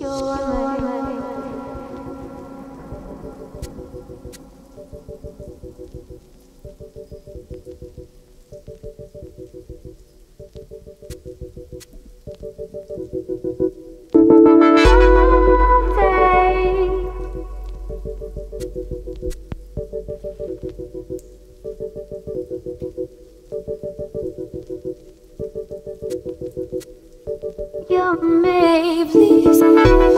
you you may please.